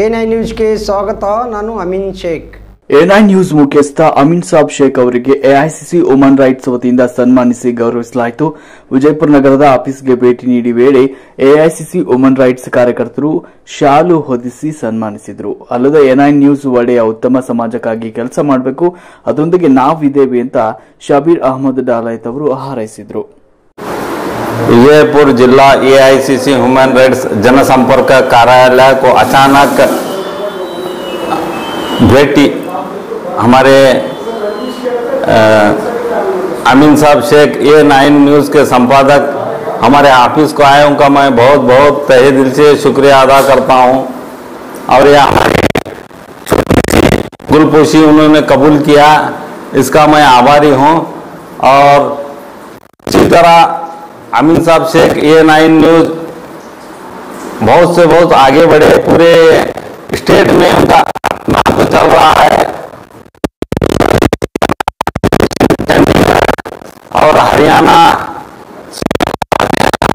A nine ನ್ಯೂಸ್ಗೆ ಸ್ವಾಗತ, ನಾನು ಅಮೀನ್ ಶೇಖ್. ಎನ್ಐ ನ್ಯೂಸ್ ಮುಖ್ಯಸ್ಥ ಅಮೀನ್ ಸಾಬ್ ಶೇಖ್ ಅವರಿಗೆ ಎಐಸಿಸಿ ವುಮನ್ ರೈಟ್ಸ್ ವತಿಯಿಂದ ಸನ್ಮಾನಿಸಿ ಗೌರವಿಸಲಾಯಿತು. ವಿಜಯಪುರ ನಗರದ ಆಫೀಸ್ಗೆ ಭೇಟಿ ನೀಡಿ ವೇಳೆ ಎಐಸಿಸಿ ವುಮನ್ ರೈಟ್ಸ್ ಕಾರ್ಯಕರ್ತರು ಶಾಲು ಹೊದಿಸಿ ಸನ್ಮಾನಿಸಿದರು. ಅಲ್ಲದೆ ಎನ್ಐ ನ್ಯೂಸ್ ಒಡೆಯ ಉತ್ತಮ ಸಮಾಜಕ್ಕಾಗಿ ಕೆಲಸ ಮಾಡಬೇಕು ಅದರೊಂದಿಗೆ ನಾವಿದ್ದೇವೆ ಅಂತ ಶಬೀರ್ ಅಹಮದ್ ಡಾಲೈತ್ ಅವರು ಹಾರೈಸಿದರು. विजयपुर जिला एआईसीसी ह्यूमन राइट्स जनसंपर्क कार्यालय को अचानक भेटी। हमारे अमीन साहब शेख ए नाइन न्यूज़ के संपादक, हमारे ऑफ़िस को आए, उनका मैं बहुत बहुत तहे दिल से शुक्रिया अदा करता हूँ। और यह गुलपोशी उन्होंने कबूल किया, इसका मैं आभारी हूँ। और इसी तरह अमीन साहब, शेख ए नाइन न्यूज़ बहुत से बहुत आगे बढ़े। पूरे स्टेट में उनका नाम तो चल रहा है। और हरियाणा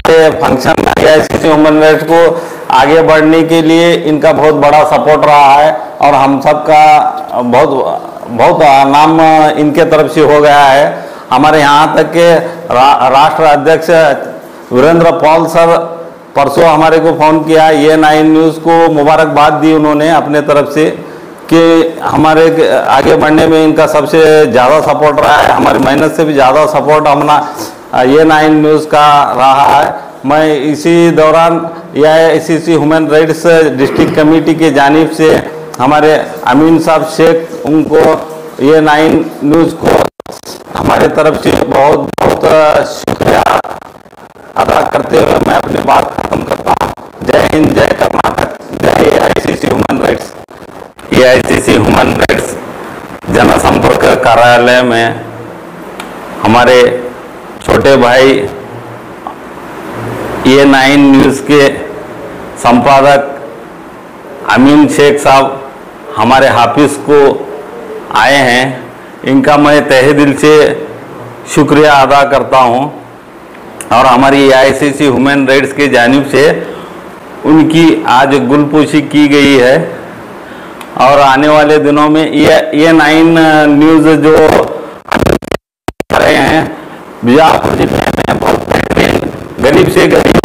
फ़ंक्शन एआईसीसी ह्यूमन को आगे बढ़ने के लिए इनका बहुत बड़ा सपोर्ट रहा है। और हम सबका बहुत बहुत नाम इनके तरफ़ से हो गया है। हमारे यहाँ तक के रा, राष्ट्र अध्यक्ष वीरेंद्र पॉल सर परसों हमारे को फ़ोन किया ये नाइन न्यूज़ को मुबारकबाद दी उन्होंने अपने तरफ़ से कि हमारे आगे बढ़ने में इनका सबसे ज़्यादा सपोर्ट रहा है हमारी मेहनत से भी ज़्यादा सपोर्ट हमारा ये नाइन न्यूज़ का रहा है। मैं इसी दौरान यह इसी सी ह्यूमन राइट्स डिस्ट्रिक्ट कमेटी की जानिब से हमारे अमीन साहब शेख उनको ये नाइन न्यूज़ को हमारे तरफ़ से बहुत बहुत शुक्रिया अदा करते हुए मैं अपनी बात खत्म करता हूँ। जय हिंद, जय कर्नाटक, जय आईसीसी ह्यूमन राइट्स ये आईसीसी ह्यूमन राइट्स जनसंपर्क कार्यालय में हमारे छोटे भाई ए नाइन न्यूज़ के संपादक अमीन शेख साहब हमारे हाफिज को आए हैं। इनका मैं तहे दिल से शुक्रिया अदा करता हूँ और हमारी आईसीसी ह्यूमन राइट्स की जानब से उनकी आज गुलपोशी की गई है। और आने वाले दिनों में ये ये नाइन न्यूज़ जो रहे हैं में बहुत गरीब से गरीब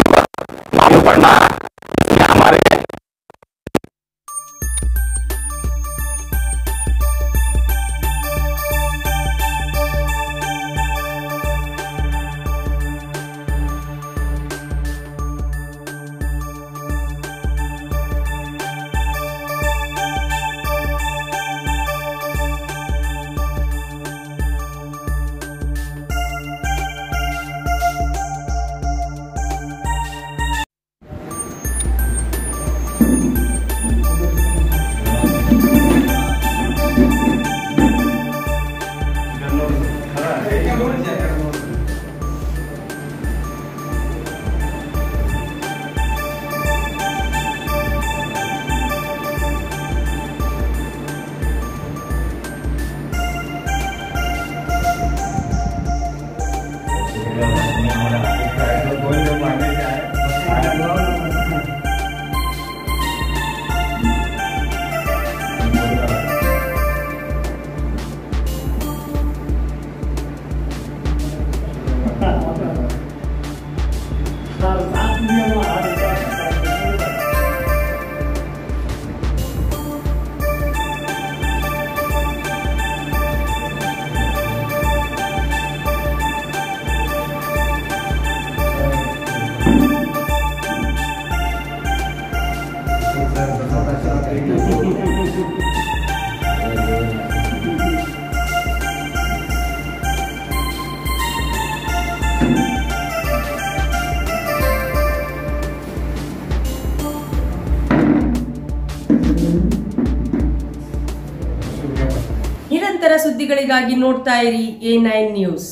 ಸುದ್ದಿಗಳಿಗಾಗಿ ನೋಡ್ತಾ ಇರಿ ಎ ನೈನ್ ನ್ಯೂಸ್.